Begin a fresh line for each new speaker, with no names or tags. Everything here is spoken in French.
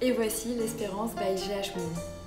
Et voici l'Espérance by GH Moon.